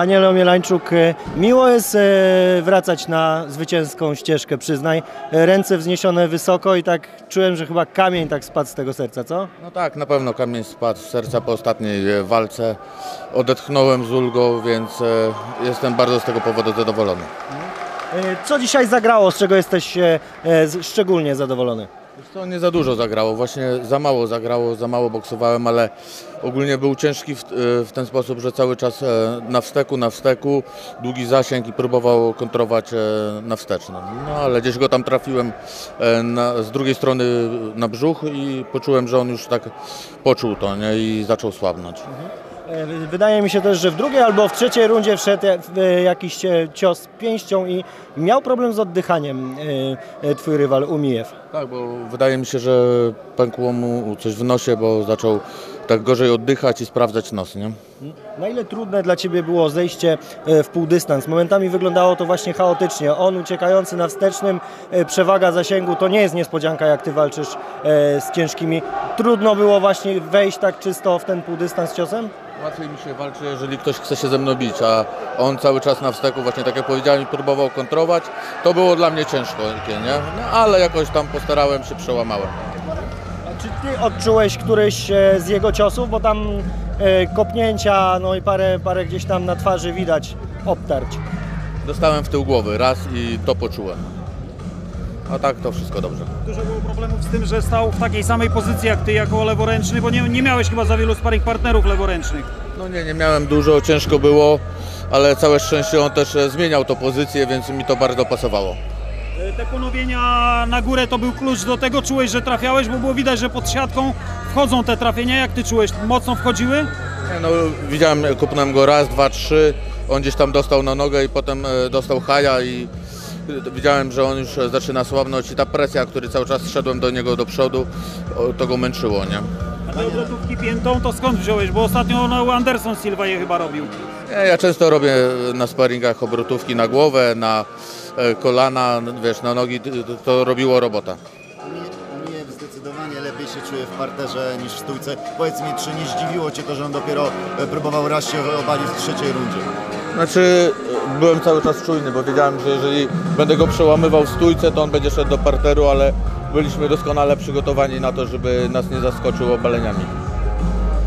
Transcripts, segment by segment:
Daniel Omielańczuk, e, miło jest e, wracać na zwycięską ścieżkę, przyznaj. E, Ręce wzniesione wysoko i tak czułem, że chyba kamień tak spadł z tego serca, co? No tak, na pewno kamień spadł z serca po ostatniej walce. Odetchnąłem z ulgą, więc jestem bardzo z tego powodu zadowolony. Co dzisiaj zagrało, z czego jesteś szczególnie zadowolony? Co, nie za dużo zagrało, właśnie za mało zagrało, za mało boksowałem, ale ogólnie był ciężki w, e, w ten sposób, że cały czas e, na wsteku, na wsteku, długi zasięg i próbował kontrować e, na wstecznym. No ale gdzieś go tam trafiłem na, z drugiej strony na brzuch i poczułem, że on już tak poczuł to nie? i zaczął słabnąć. Wy- Wydaje mi się też, że w drugiej albo w trzeciej rundzie wszedł e, e, jakiś e, cios pięścią i miał problem z oddychaniem e, e, twój rywal Umijew. Tak, bo wydaje mi się, że pękło mu coś w nosie, bo zaczął tak gorzej oddychać i sprawdzać nos, nie? Na ile trudne dla Ciebie było zejście e, w półdystans? Momentami wyglądało to właśnie chaotycznie. On uciekający na wstecznym, e, przewaga zasięgu to nie jest niespodzianka, jak Ty walczysz e, z ciężkimi. Trudno było właśnie wejść tak czysto w ten półdystans ciosem? Łatwiej mi się walczy, jeżeli ktoś chce się ze mną bić, a on cały czas na wsteku, właśnie tak jak powiedziałem, próbował kontrować. To było dla mnie ciężko, nie? No, ale jakoś tam postarałem się, przełamałem. A Czy Ty odczułeś któryś e, z jego ciosów? Bo tam e, kopnięcia, no i parę, parę gdzieś tam na twarzy widać obtarć. Dostałem w tył głowy raz i to poczułem. A tak to wszystko dobrze. Dużo było problemów z tym, że stał w takiej samej pozycji jak ty jako leworęczny, bo nie, nie miałeś chyba za wielu sparring partnerów leworęcznych. No nie, nie miałem dużo, ciężko było, ale całe szczęście on też e, zmieniał to pozycję, więc mi to bardzo pasowało. E, Te ponowienia na górę to był klucz do tego, czułeś, że trafiałeś, bo było widać, że pod siatką wchodzą te trafienia. Jak ty czułeś? Mocno wchodziły? Nie, no, widziałem, kopnąłem go raz, dwa, trzy. On gdzieś tam dostał na nogę i potem e, dostał haja i widziałem, że on już zaczyna słabnąć i ta presja, który cały czas szedłem do niego do przodu, to go męczyło, nie? A te obrotówki piętą to skąd wziąłeś? Bo ostatnio no, Anderson Silva je chyba robił. Ja często robię na sparingach obrotówki na głowę, na e, kolana, wiesz, na nogi, to robiło robota. Się czuje w parterze niż w stójce. Powiedz mi, czy nie zdziwiło Cię to, że on dopiero e, próbował raz się obalić w trzeciej rundzie? Znaczy, e, byłem cały czas czujny, bo wiedziałem, że jeżeli będę go przełamywał w stójce, to on będzie szedł do parteru, ale byliśmy doskonale przygotowani na to, żeby nas nie zaskoczył obaleniami.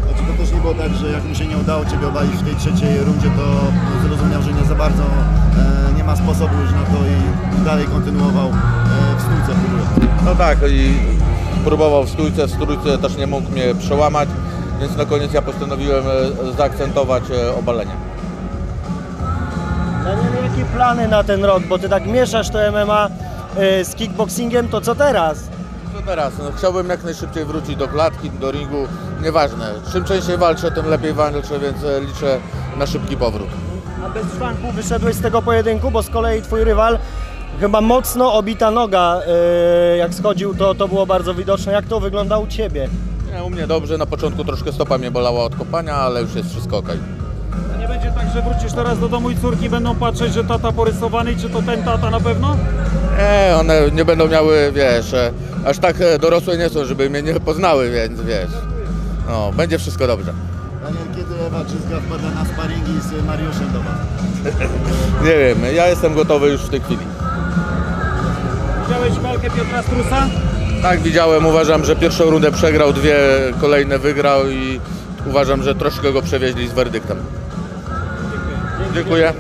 Znaczy to też nie było tak, że jak mu się nie udało Ciebie obalić w tej trzeciej rundzie, to zrozumiał, że nie za bardzo e, nie ma sposobu już na to i dalej kontynuował e, w stójce próbując. No tak, i próbował w stójce, w stójce też nie mógł mnie przełamać, więc na koniec ja postanowiłem e, zaakcentować e, obalenie. Daniel, jakie plany na ten rok? Bo Ty tak mieszasz to MMA e, z kickboxingiem, to co teraz? Co teraz? No, chciałbym jak najszybciej wrócić do klatki, do ringu, nieważne. Czym częściej walczę, tym lepiej walczę, więc liczę na szybki powrót. A bez szwanku wyszedłeś z tego pojedynku, bo z kolei twój rywal chyba mocno obita noga, e, jak schodził, to, to było bardzo widoczne. Jak to wygląda u Ciebie? Nie, u mnie dobrze, na początku troszkę stopa mnie bolała od kopania, ale już jest wszystko ok. A nie będzie tak, że wrócisz teraz do domu i córki będą patrzeć, że tata porysowany, czy to ten tata na pewno? Nie, one nie będą miały, wiesz, e, aż tak e, dorosłe nie są, żeby mnie nie poznały, więc wiesz, no, będzie wszystko dobrze. Daniel, kiedy Ewa Czyzga wpada na sparingi z Mariuszem do Was? Nie wiem, ja jestem gotowy już w tej chwili. Widziałeś walkę Piotra Strusa? Tak, widziałem, uważam, że pierwszą rundę przegrał, dwie kolejne wygrał i uważam, że troszkę go przewieźli z werdyktem. Dziękuję.